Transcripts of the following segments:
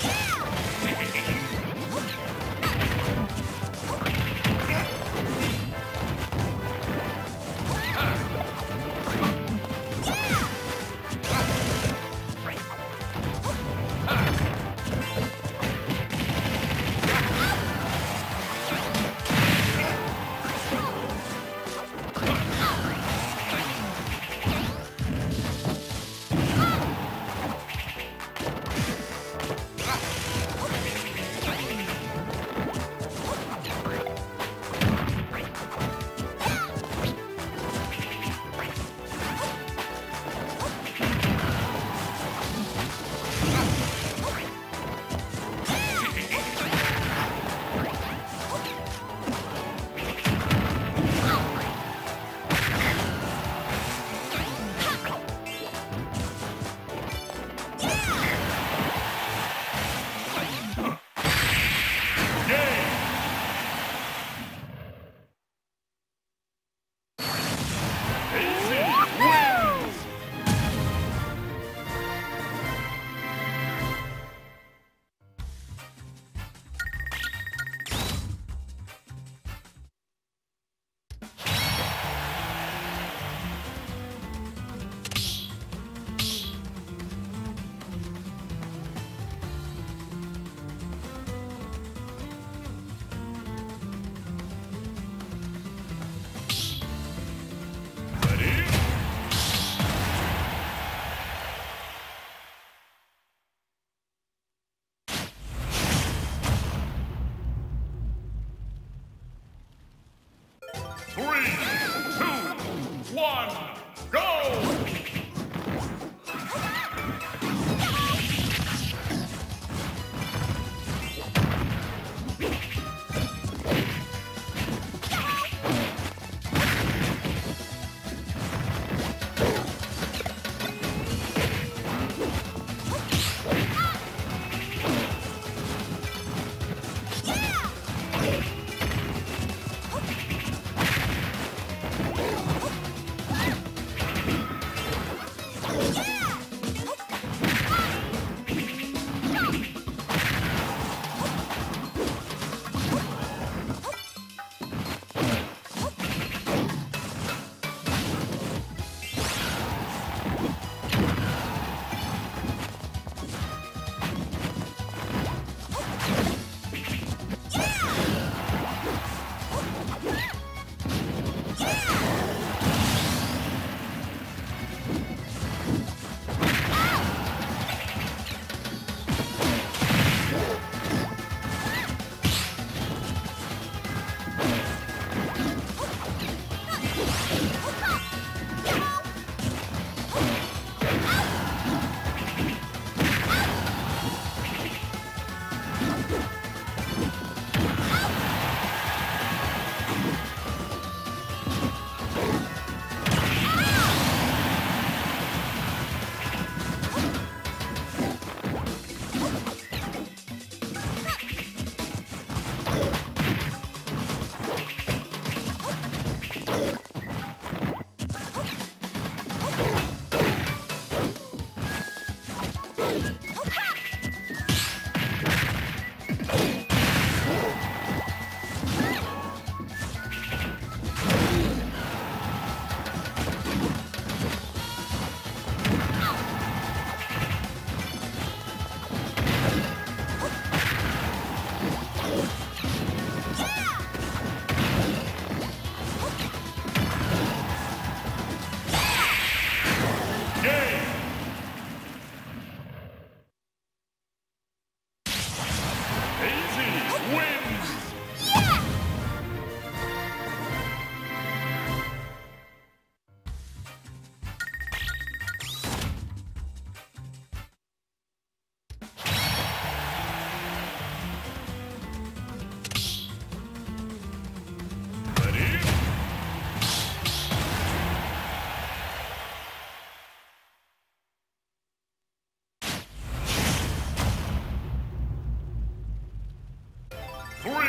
Yeah.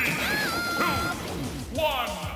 Three, two, one.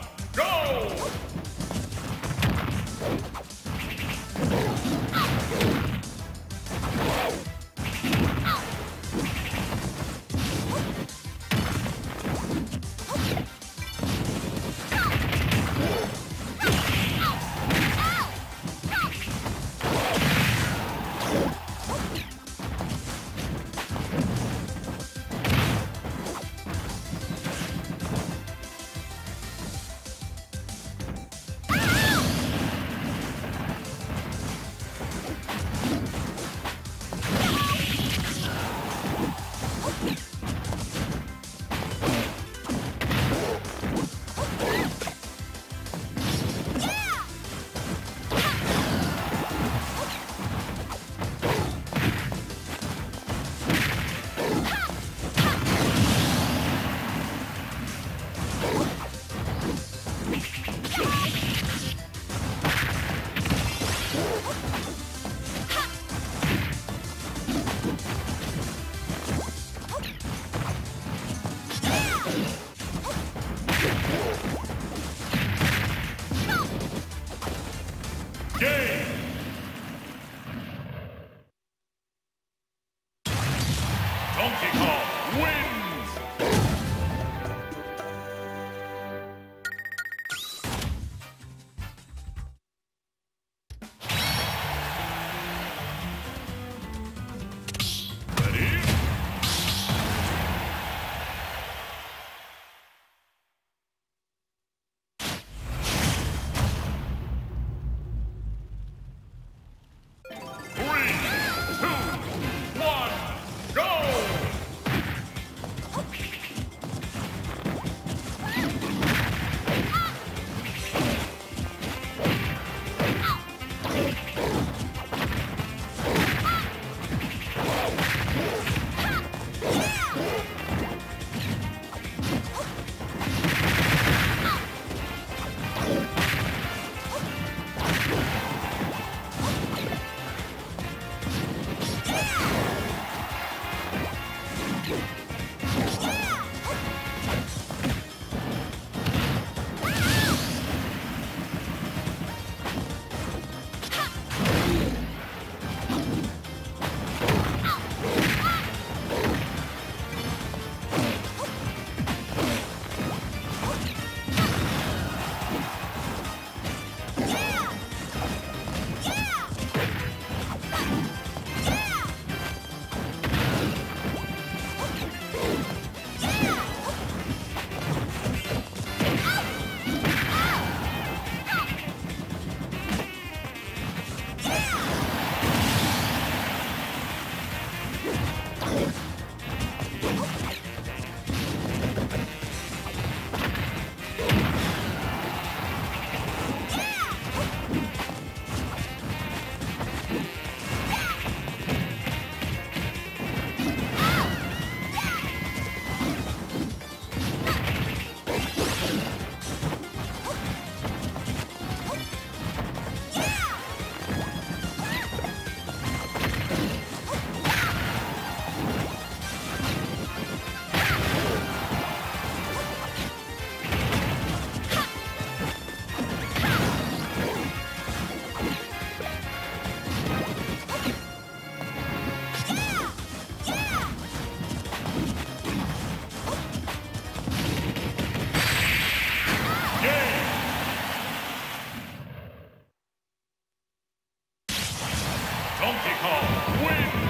Donkey Kong wins.